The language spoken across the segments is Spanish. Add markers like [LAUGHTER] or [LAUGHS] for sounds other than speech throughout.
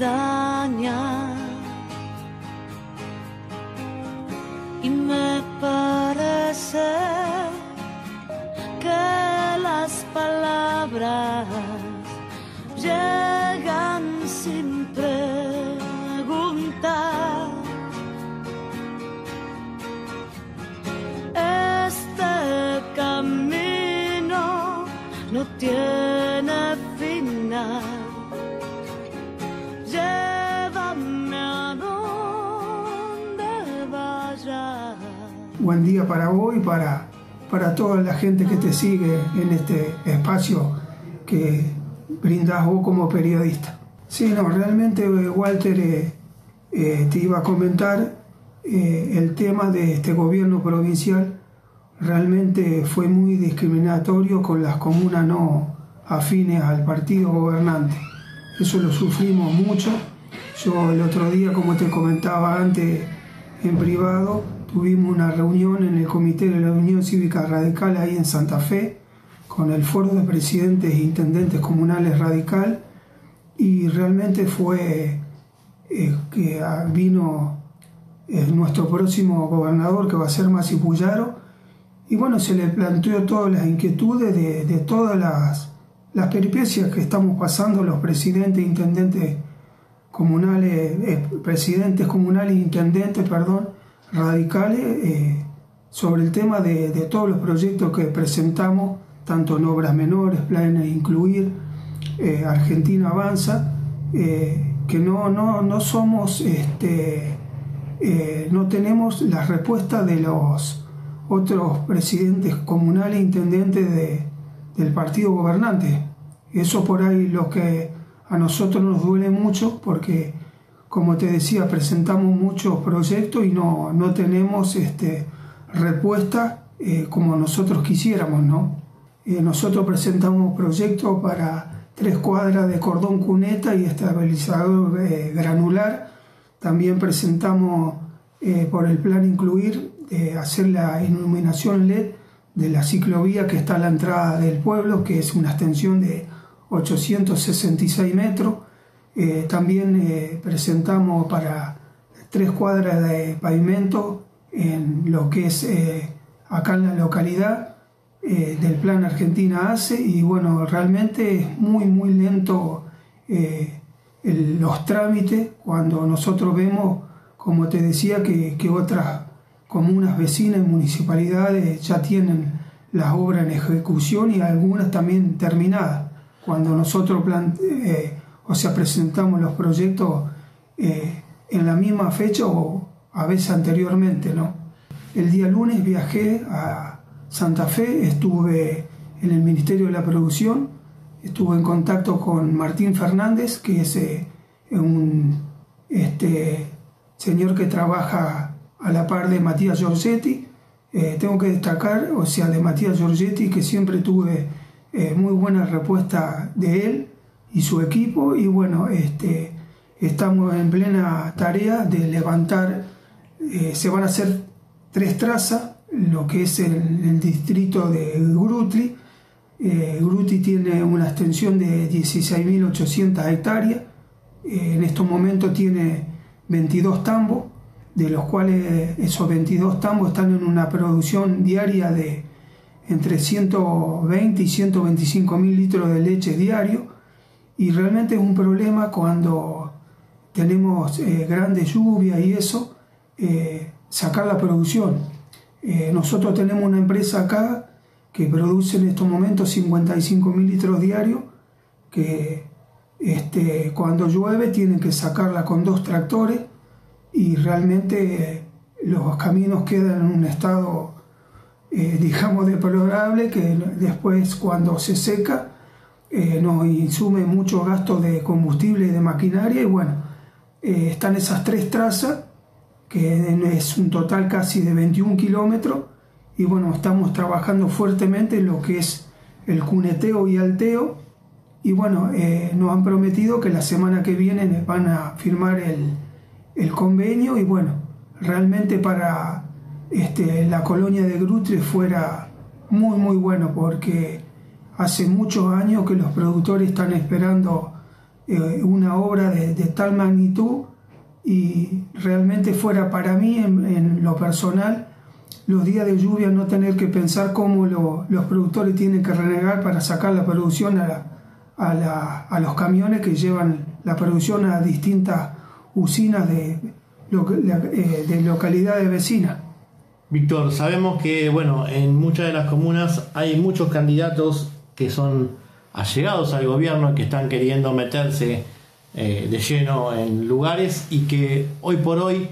me Buen día para vos y para, para toda la gente que te sigue en este espacio que brindas vos como periodista. Sí, no, realmente eh, Walter eh, eh, te iba a comentar eh, el tema de este gobierno provincial realmente fue muy discriminatorio con las comunas no afines al partido gobernante. Eso lo sufrimos mucho. Yo el otro día, como te comentaba antes en privado, tuvimos una reunión en el Comité de la Unión Cívica Radical ahí en Santa Fe con el Foro de Presidentes e Intendentes Comunales Radical y realmente fue eh, que vino eh, nuestro próximo gobernador que va a ser Masi Puyaro y bueno, se le planteó todas las inquietudes de, todas las, las peripecias que estamos pasando los presidentes intendentes comunales, eh, presidentes comunales intendentes, perdón, radicales, eh, sobre el tema de, todos los proyectos que presentamos, tanto en obras menores, planes incluir, eh, Argentina Avanza, eh, que no, no, no somos, este, no tenemos la respuesta de los otros presidentes comunales intendentes de, del partido gobernante. Eso por ahí lo que a nosotros nos duele mucho porque, como te decía, presentamos muchos proyectos y no, no tenemos este, respuesta eh, como nosotros quisiéramos, ¿no? Eh, nosotros presentamos proyectos para tres cuadras de cordón cuneta y estabilizador eh, granular. También presentamos por el plan incluir hacer la iluminación LED de la ciclovía que está a la entrada del pueblo, que es una extensión de 866 metros. Eh, también eh, presentamos para tres cuadras de pavimento en lo que es eh, acá en la localidad del plan Argentina ACE y bueno, realmente es muy muy lento el, los trámites cuando nosotros vemos, como te decía, que, que otras comunas vecinas y municipalidades ya tienen las obras en ejecución y algunas también terminadas. Cuando nosotros eh, o sea, presentamos los proyectos eh, en la misma fecha o a veces anteriormente. ¿no? El día lunes viajé a Santa Fe, estuve en el Ministerio de la Producción, estuve en contacto con Martín Fernández, que es eh, un este, señor que trabaja a la par de Matías Giorgetti. Eh, tengo que destacar, o sea, de Matías Giorgetti, que siempre tuve eh, muy buena respuesta de él y su equipo y bueno, este, estamos en plena tarea de levantar, eh, se van a hacer tres trazas, lo que es el, distrito de Grutli. Eh, Grutli tiene una extensión de 16.800 hectáreas, eh, en estos momentos tiene 22 tambos, de los cuales esos 22 tambos están en una producción diaria de entre 120 y 125 mil litros de leche diario y realmente es un problema cuando tenemos eh, grandes lluvias y eso, eh, sacar la producción. Eh, nosotros tenemos una empresa acá que produce en estos momentos 55 mil litros diarios, que este, cuando llueve tienen que sacarla con dos tractores y realmente los caminos quedan en un estado eh, [LAUGHS] digamos, deplorable que después cuando se seca eh, nos insume mucho gasto de combustible y de maquinaria y bueno, eh, están esas tres trazas que es un total casi de 21 kilómetros y bueno, estamos trabajando fuertemente en lo que es el cuneteo y alteo y bueno, eh, nos han prometido que la semana que viene van a firmar el, el convenio y bueno, realmente para este, la colonia de Grutre fuera muy muy bueno porque hace muchos años que los productores están esperando eh, una obra de, tal magnitud y realmente fuera para mí en, lo personal los días de lluvia no tener que pensar cómo los productores tienen que renegar para sacar la producción a, a, los camiones que llevan la producción a distintas usinas de, eh, de localidades vecinas. Víctor, sabemos que bueno, en muchas de las comunas hay muchos candidatos que son allegados al gobierno, que están queriendo meterse eh, de lleno en lugares y que hoy por hoy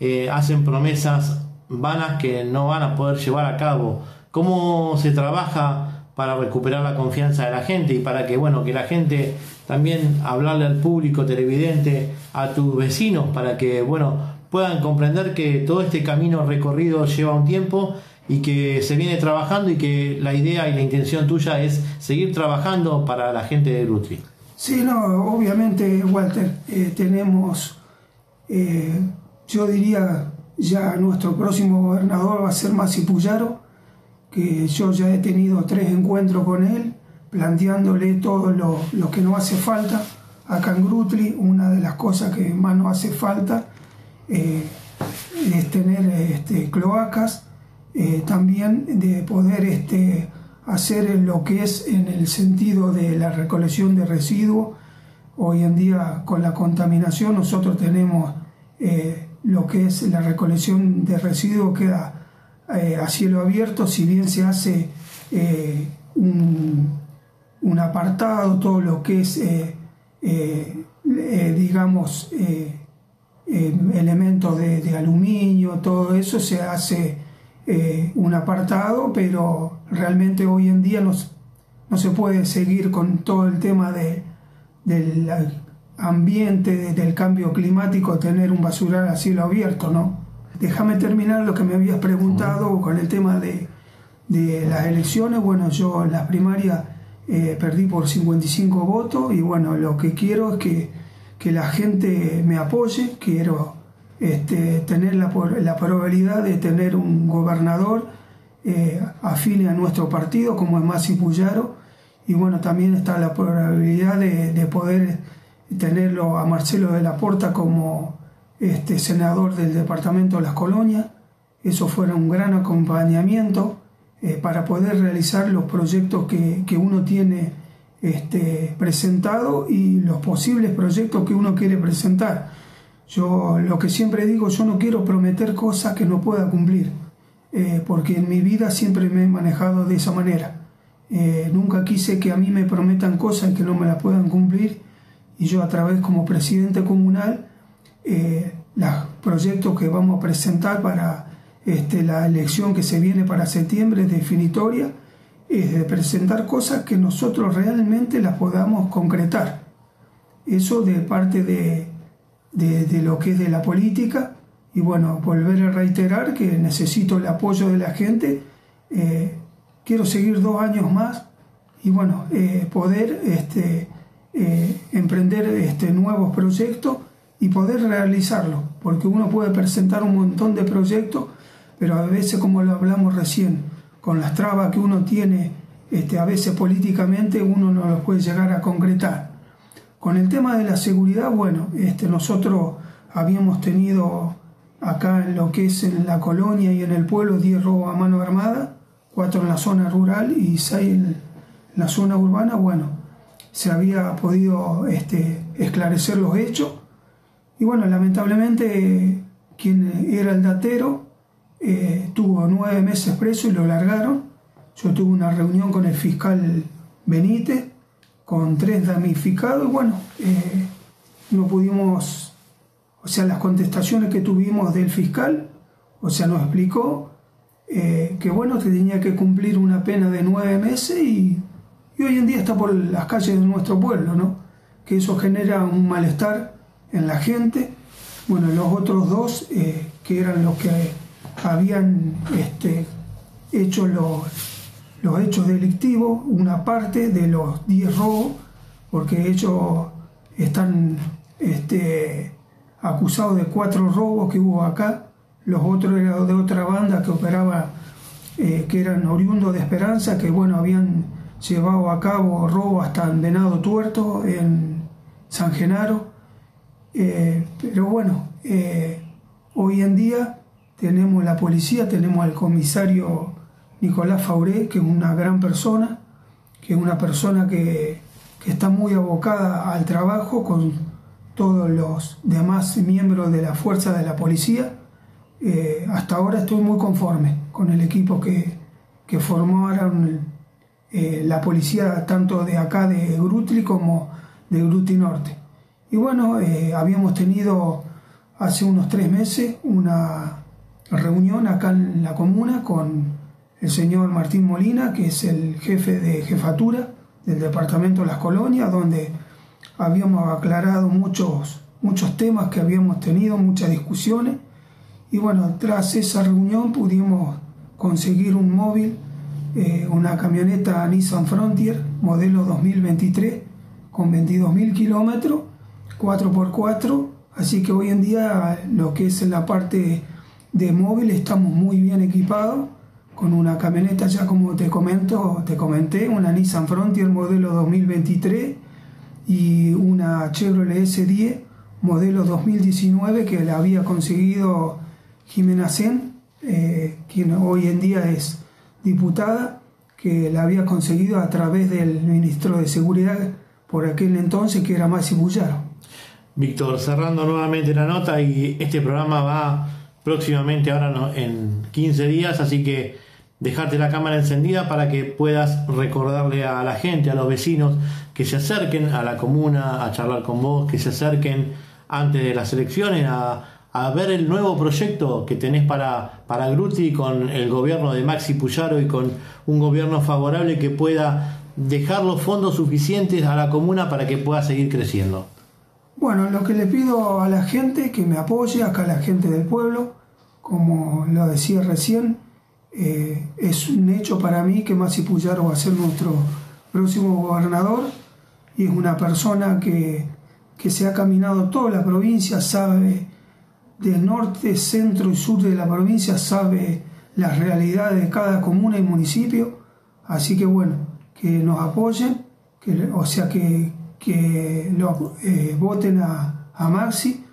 eh, hacen promesas vanas que no van a poder llevar a cabo. ¿Cómo se trabaja para recuperar la confianza de la gente y para que bueno que la gente también hablarle al público televidente, a tus vecinos, para que bueno puedan comprender que todo este camino recorrido lleva un tiempo y que se viene trabajando y que la idea y la intención tuya es seguir trabajando para la gente de Lutri. Sí, no, obviamente, Walter, eh, tenemos, eh, yo diría, ya nuestro próximo gobernador va a ser Masi Puyaro, que yo ya he tenido tres encuentros con él, planteándole todo lo, lo que nos hace falta acá en Grutli, una de las cosas que más nos hace falta eh, es tener este, cloacas, eh, también de poder este, hacer lo que es en el sentido de la recolección de residuos. Hoy en día con la contaminación nosotros tenemos eh, lo que es la recolección de residuos queda a cielo abierto, si bien se hace un, apartado, todo lo que es, digamos, eh, elementos de, aluminio, todo eso se hace eh, un apartado, pero realmente hoy en día no, no se puede seguir con todo el tema de, del ambiente, del cambio climático, tener un basural a cielo abierto, ¿no? Déjame terminar lo que me habías preguntado con el tema de, de las elecciones. Bueno, yo en las primarias eh, perdí por 55 votos y bueno, lo que quiero es que que la gente me apoye, quiero este, tener la, la, probabilidad de tener un gobernador eh, afín a nuestro partido, como es Masi Puyaro, y bueno, también está la probabilidad de, poder tenerlo a Marcelo de la Porta como este, senador del departamento de las colonias. Eso fuera un gran acompañamiento eh, para poder realizar los proyectos que, que uno tiene este, presentado y los posibles proyectos que uno quiere presentar. Yo lo que siempre digo, yo no quiero prometer cosas que no pueda cumplir, eh, porque en mi vida siempre me he manejado de esa manera. Eh, nunca quise que a mí me prometan cosas que no me las puedan cumplir y yo a través como presidente comunal, eh, los proyectos que vamos a presentar para este, la elección que se viene para septiembre definitoria, es de presentar cosas que nosotros realmente las podamos concretar. Eso de parte de, de, lo que es de la política. Y bueno, volver a reiterar que necesito el apoyo de la gente. Eh, quiero seguir dos años más y bueno, eh, poder este, eh, emprender este, nuevos proyectos y poder realizarlos. Porque uno puede presentar un montón de proyectos, pero a veces, como lo hablamos recién, con las trabas que uno tiene este, a veces políticamente uno no los puede llegar a concretar. Con el tema de la seguridad, bueno, este, nosotros habíamos tenido acá en lo que es en la colonia y en el pueblo 10 robos a mano armada, 4 en la zona rural y 6 en la zona urbana. Bueno, se había podido este, esclarecer los hechos y bueno, lamentablemente quien era el datero eh, tuvo nueve meses preso y lo largaron. Yo tuve una reunión con el fiscal Benítez, con tres damnificados, bueno, eh, no pudimos, o sea, las contestaciones que tuvimos del fiscal, o sea, nos explicó eh, que bueno, que tenía que cumplir una pena de nueve meses y, hoy en día está por las calles de nuestro pueblo, ¿no? Que eso genera un malestar en la gente. Bueno, los otros dos, que eran los que habían este, hecho los, los hechos delictivos, una parte de los 10 robos, porque ellos están este, acusados de cuatro robos que hubo acá los otros eran de otra banda que operaba, eh, que eran oriundos de Esperanza, que bueno, habían llevado a cabo robo hasta en Tuerto, en San Genaro. Eh, pero bueno, eh, hoy en día tenemos la policía, tenemos al comisario Nicolás Fauré, que es una gran persona, que es una persona que, que está muy abocada al trabajo con todos los demás miembros de la fuerza de la policía eh, hasta ahora estoy muy conforme con el equipo que, que formaron eh, la policía tanto de acá de Grutli como de Grutli Norte. Y bueno, eh, habíamos tenido hace unos tres meses una reunión acá en la comuna con el señor Martín Molina, que es el jefe de jefatura del departamento de las colonias, donde habíamos aclarado muchos, muchos temas que habíamos tenido, muchas discusiones y bueno, tras esa reunión pudimos conseguir un móvil, eh, una camioneta Nissan Frontier, modelo 2023, con 22.000 kilómetros, 4x4. Así que hoy en día lo que es en la parte de móvil estamos muy bien equipados con una camioneta ya como te comento, te comenté, una Nissan Frontier modelo 2023 y una Chevrolet S10 modelo 2019 que la había conseguido Jimena Sen, eh, quien hoy en día es diputada, que la había conseguido a través del ministro de Seguridad por aquel entonces, que era Maxi Bullaro. Víctor, cerrando nuevamente la nota y este programa va próximamente, ahora en 15 días, así que dejarte la cámara encendida para que puedas recordarle a la gente, a los vecinos, que se acerquen a la comuna a charlar con vos, que se acerquen antes de las elecciones a, ver el nuevo proyecto que tenés para, para Gruti con el gobierno de Maxi Puyaro y con un gobierno favorable que pueda dejar los fondos suficientes a la comuna para que pueda seguir creciendo. Bueno, lo que le pido a la gente que me apoye, acá la gente del pueblo, como lo decía recién, eh, es un hecho para mí que Maxi Puyaro va a ser nuestro próximo gobernador y es una persona que, que se ha caminado toda la provincia, sabe del norte, centro y sur de la provincia sabe las realidades de cada comuna y municipio, así que bueno, que nos apoyen, que, o sea que, que lo, eh, voten a, a, Maxi,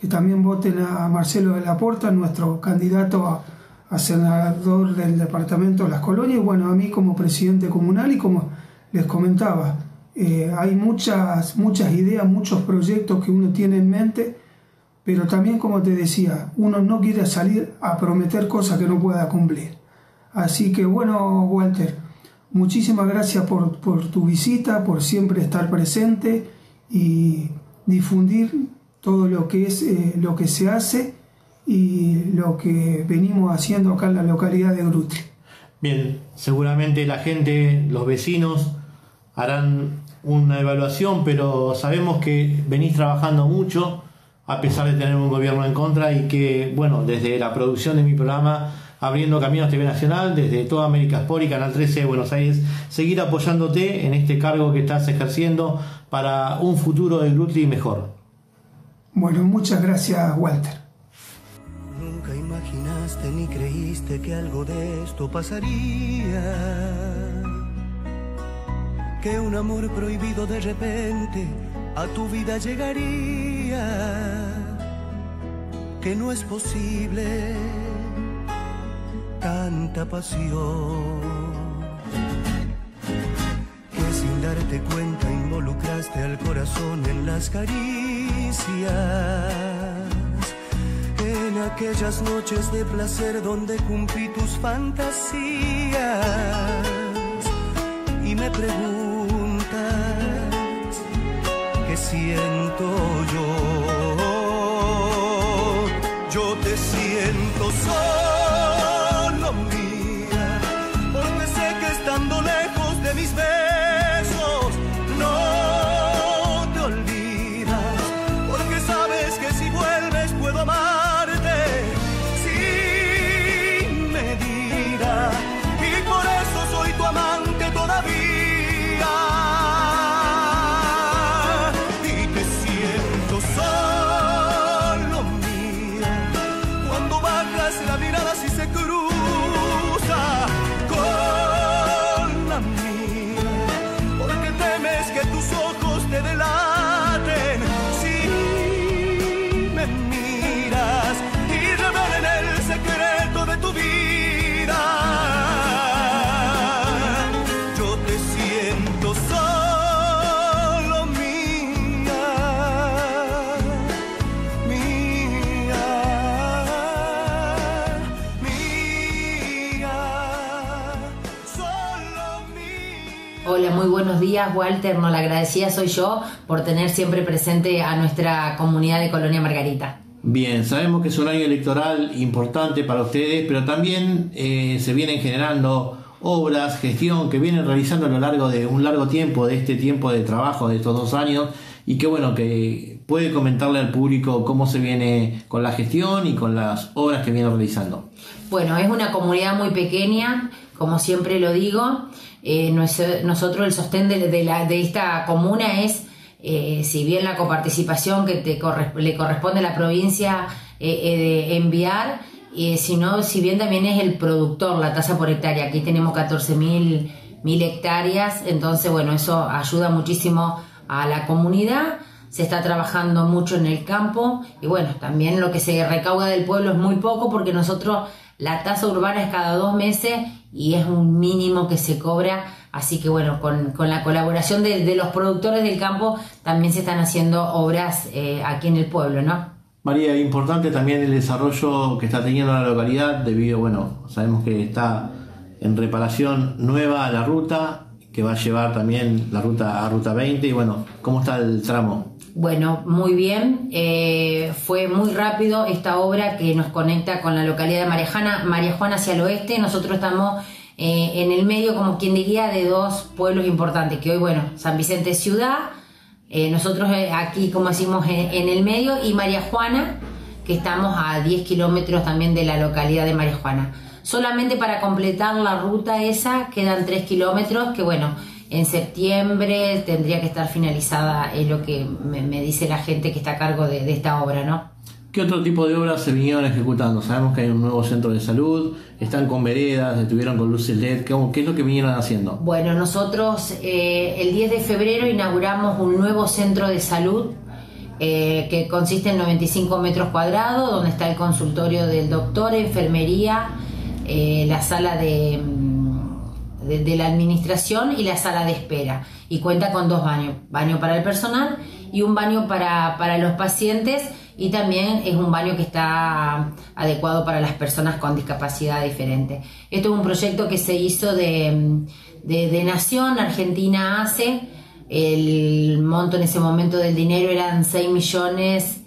que también voten a Marcelo de la Porta, nuestro candidato a, a senador del departamento de las colonias, y bueno, a mí como presidente comunal y como les comentaba, eh, hay muchas, muchas ideas, muchos proyectos que uno tiene en mente, pero también, como te decía, uno no quiere salir a prometer cosas que no pueda cumplir. Así que bueno, Walter, muchísimas gracias por, tu visita, por siempre estar presente y difundir todo lo que es eh, lo que se hace y lo que venimos haciendo acá en la localidad de Grutri. Bien, seguramente la gente, los vecinos harán una evaluación, pero sabemos que venís trabajando mucho a pesar de tener un gobierno en contra y que, bueno, desde la producción de mi programa Abriendo Caminos TV Nacional, desde toda América Sport y Canal 13 de Buenos Aires, seguir apoyándote en este cargo que estás ejerciendo para un futuro de Grutli mejor. Bueno, muchas gracias, Walter. Ni creíste que algo de esto pasaría. Que un amor prohibido de repente a tu vida llegaría, que no es posible tanta pasión, que sin darte cuenta involucraste al corazón en las caricias, en aquellas noches de placer donde cumplí tus fantasías y me preguntas siento yo. Yo solo mía, mía, mía, solo mía. Hola, muy buenos días, Walter. No, la agradecida soy yo por tener siempre presente a nuestra comunidad de Colonia Margarita. Bien, sabemos que es un año electoral importante para ustedes, pero también eh, se vienen generando obras, gestión que vienen realizando a lo largo de un largo tiempo, de este tiempo de trabajo, de estos dos años, y que bueno, que puede comentarle al público cómo se viene con la gestión y con las obras que viene realizando. Bueno, es una comunidad muy pequeña, como siempre lo digo. Eh, nosotros el sostén de, la, de esta comuna es, eh, si bien la coparticipación que te le corresponde a la provincia eh, de enviar, sino si bien también es el productor, la tasa por hectárea. Aquí tenemos 14 mil hectáreas, entonces bueno, eso ayuda muchísimo a la comunidad. Se está trabajando mucho en el campo y bueno, también lo que se recauda del pueblo es muy poco porque nosotros la tasa urbana es cada dos meses y es un mínimo que se cobra. Así que bueno, con, la colaboración de, los productores del campo también se están haciendo obras eh, aquí en el pueblo, ¿no? María, importante también el desarrollo que está teniendo la localidad debido, bueno, sabemos que está en reparación nueva la ruta, que va a llevar también la ruta a Ruta 20 y bueno, ¿cómo está el tramo? Bueno, muy bien. Eh, fue muy rápido esta obra que nos conecta con la localidad de María Juana, hacia el oeste. Nosotros estamos eh, en el medio, como quien diría, de dos pueblos importantes, que hoy, bueno, San Vicente Ciudad eh, nosotros eh, aquí, como decimos, en, el medio y María Juana, que estamos a 10 kilómetros también de la localidad de María Juana. Solamente para completar la ruta esa quedan 3 kilómetros que bueno, en septiembre tendría que estar finalizada, es lo que me, dice la gente que está a cargo de esta obra, ¿no? ¿Qué otro tipo de obras se vinieron ejecutando? Sabemos que hay un nuevo centro de salud, están con veredas, estuvieron con luces LED. ¿Qué, es lo que vinieron haciendo? Bueno, nosotros eh, el 10 de febrero inauguramos un nuevo centro de salud eh, que consiste en 95 metros cuadrados, donde está el consultorio del doctor, enfermería, eh, la sala mm, de, de, la administración y la sala de espera. Y cuenta con dos baños, baño para el personal y un baño para, para los pacientes y también es un baño que está adecuado para las personas con discapacidad diferente. Esto es un proyecto que se hizo de, de, Nación, Argentina hace, el monto en ese momento del dinero eran 6 millones,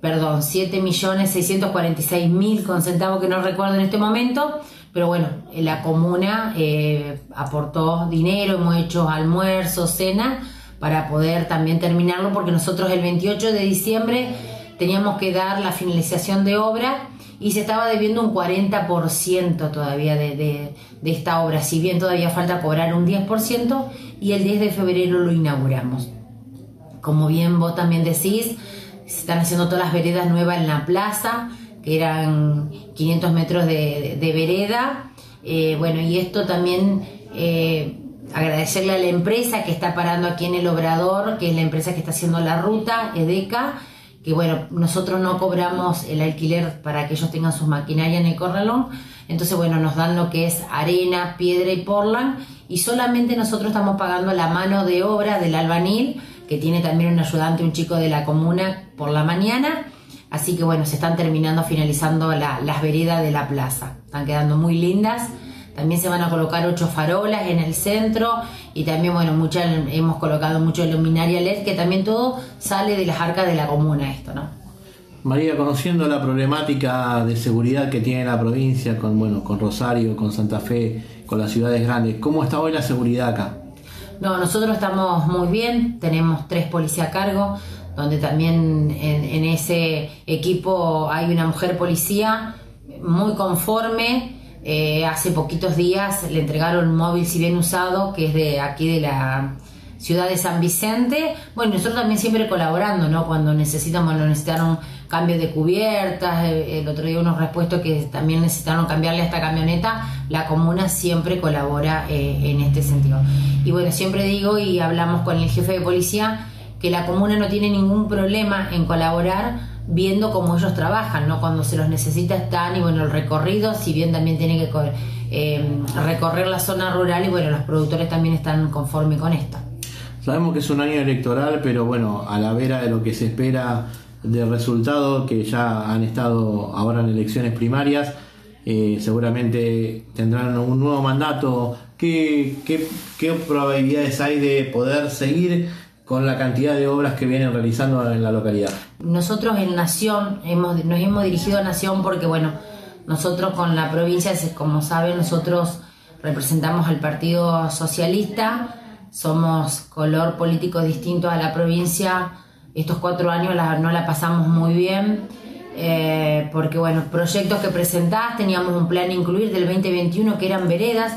perdón, 7 millones 646 mil con centavos que no recuerdo en este momento, pero bueno, la comuna eh, aportó dinero, hemos hecho almuerzos, cena, para poder también terminarlo, porque nosotros el 28 de diciembre teníamos que dar la finalización de obra y se estaba debiendo un 40% todavía de, esta obra, si bien todavía falta cobrar un 10% y el 10 de febrero lo inauguramos. Como bien vos también decís, se están haciendo todas las veredas nuevas en la plaza, que eran 500 metros de, vereda. Eh, bueno, y esto también eh, agradecerle a la empresa que está parando aquí en el Obrador, que es la empresa que está haciendo la ruta, EDECA, que bueno, nosotros no cobramos el alquiler para que ellos tengan sus maquinaria en el corralón, entonces bueno, nos dan lo que es arena, piedra y portland y solamente nosotros estamos pagando la mano de obra del albanil, que tiene también un ayudante, un chico de la comuna por la mañana, así que bueno, se están terminando, finalizando las veredas de la plaza, están quedando muy lindas. También se van a colocar ocho farolas en el centro y también, bueno, mucha, hemos colocado mucho luminaria LED, que también todo sale de las arcas de la comuna esto, ¿no? María, conociendo la problemática de seguridad que tiene la provincia con, bueno, con Rosario, con Santa Fe, con las ciudades grandes, ¿cómo está hoy la seguridad acá? No, nosotros estamos muy bien, tenemos tres policías a cargo, donde también en, en ese equipo hay una mujer policía muy conforme, eh, hace poquitos días le entregaron un móvil, si bien usado, que es de aquí de la ciudad de San Vicente. Bueno, nosotros también siempre colaborando, ¿no? Cuando necesitamos, necesitaron cambio de cubiertas, eh, el otro día unos repuestos que también necesitaron cambiarle a esta camioneta, la comuna siempre colabora eh, en este sentido. Y bueno, siempre digo y hablamos con el jefe de policía que la comuna no tiene ningún problema en colaborar viendo cómo ellos trabajan, ¿no? Cuando se los necesita están y bueno, el recorrido, si bien también tiene que eh, recorrer la zona rural y bueno, los productores también están conformes con esto. Sabemos que es un año electoral, pero bueno, a la vera de lo que se espera del resultado, que ya han estado ahora en elecciones primarias, eh, seguramente tendrán un nuevo mandato ¿qué, qué, qué probabilidades hay de poder seguir con la cantidad de obras que vienen realizando en la localidad? Nosotros en Nación hemos, nos hemos dirigido a Nación porque, bueno, nosotros con la provincia, como saben, nosotros representamos al Partido Socialista, somos color político distinto a la provincia. Estos cuatro años no la pasamos muy bien, eh, porque bueno, proyectos que presentás, teníamos un plan incluir del 2021 que eran veredas,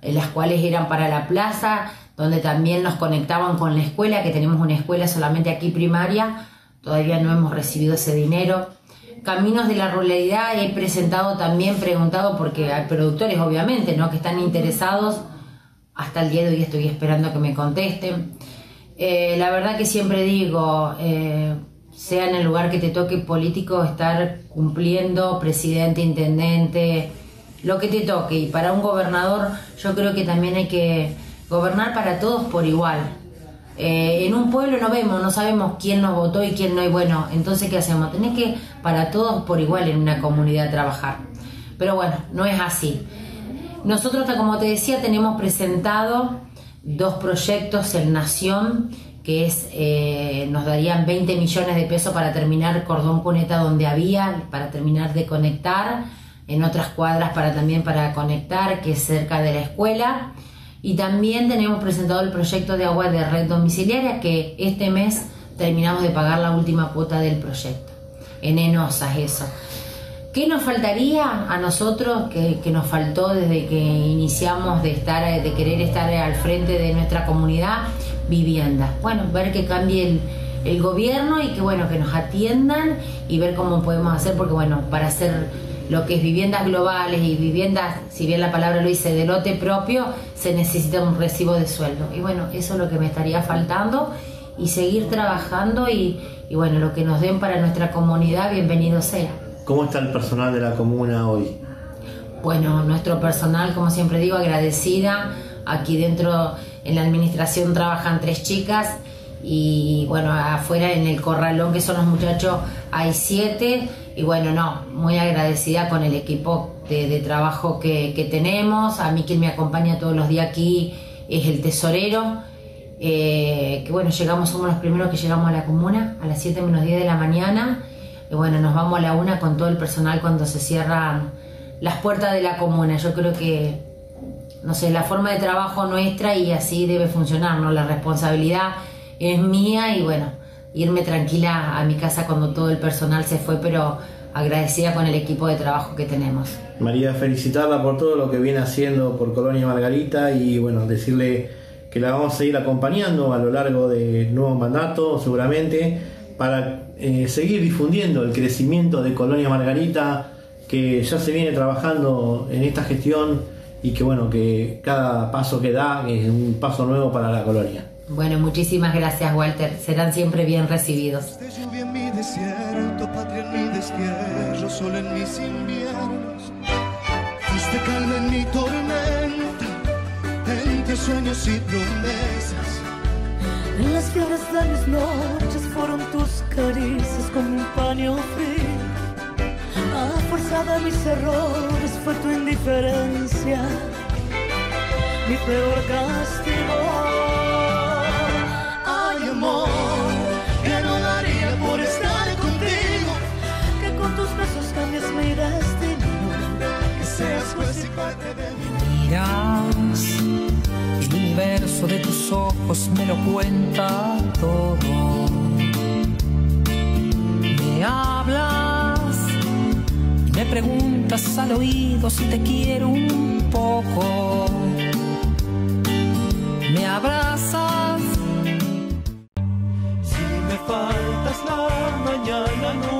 eh, las cuales eran para la plaza, donde también nos conectaban con la escuela, que tenemos una escuela solamente aquí primaria, todavía no hemos recibido ese dinero. Caminos de la Ruralidad he presentado también, preguntado, porque hay productores obviamente, ¿no? que están interesados. Hasta el día de hoy estoy esperando que me contesten. Eh, la verdad que siempre digo, eh, sea en el lugar que te toque político, estar cumpliendo, presidente, intendente, lo que te toque. Y para un gobernador yo creo que también hay que gobernar para todos por igual. Eh, en un pueblo no vemos, no sabemos quién nos votó y quién no. Y bueno, entonces ¿qué hacemos? Tenés que para todos por igual en una comunidad trabajar. Pero bueno, no es así. Nosotros, como te decía, tenemos presentado dos proyectos en Nación que es, eh, nos darían 20 millones de pesos para terminar Cordón Cuneta donde había, para terminar de conectar, en otras cuadras para también para conectar, que es cerca de la escuela. Y también tenemos presentado el proyecto de agua de red domiciliaria que este mes terminamos de pagar la última cuota del proyecto. En Enosas eso. ¿Qué nos faltaría a nosotros que, nos faltó desde que iniciamos de estar, de querer estar al frente de nuestra comunidad? Vivienda. Bueno, ver que cambie el, el gobierno y que bueno, que nos atiendan y ver cómo podemos hacer, porque bueno, para hacer lo que es viviendas globales y viviendas, si bien la palabra lo dice, de lote propio, se necesita un recibo de sueldo. Y bueno, eso es lo que me estaría faltando y seguir trabajando y, bueno, lo que nos den para nuestra comunidad, bienvenido sea. ¿Cómo está el personal de la comuna hoy? Bueno, nuestro personal, como siempre digo, agradecida. Aquí dentro en la administración trabajan tres chicas y bueno, afuera en el corralón que son los muchachos hay siete y bueno, no, muy agradecida con el equipo de, trabajo que, tenemos. A mí quien me acompaña todos los días aquí es el tesorero. Eh, que bueno, llegamos, somos los primeros que llegamos a la comuna a las 7 menos 10 de la mañana. Y bueno, nos vamos a la una con todo el personal cuando se cierran las puertas de la comuna. Yo creo que, no sé, la forma de trabajo nuestra y así debe funcionar, ¿no? La responsabilidad es mía y bueno, irme tranquila a mi casa cuando todo el personal se fue, pero agradecida con el equipo de trabajo que tenemos. María, felicitarla por todo lo que viene haciendo por Colonia Margarita y bueno, decirle que la vamos a seguir acompañando a lo largo del nuevo mandato, seguramente, para eh, seguir difundiendo el crecimiento de Colonia Margarita, que ya se viene trabajando en esta gestión y que bueno, que cada paso que da es un paso nuevo para la colonia. Bueno, muchísimas gracias, Walter. Serán siempre bien recibidos. De lluvia en mi desierto, patria en mi destierro, sol en mis inviernos. Fuiste calma en mi tormenta, entre sueños y promesas. En las fiebres de mis noches fueron tus caricias como un paño frío. A fuerza de mis errores fue tu indiferencia, mi peor castigo miras de mí, que seas juez de mí. Miras, el universo de tus ojos me lo cuenta todo. Me hablas y me preguntas al oído si te quiero un poco. Me abrazas. Si me faltas la mañana,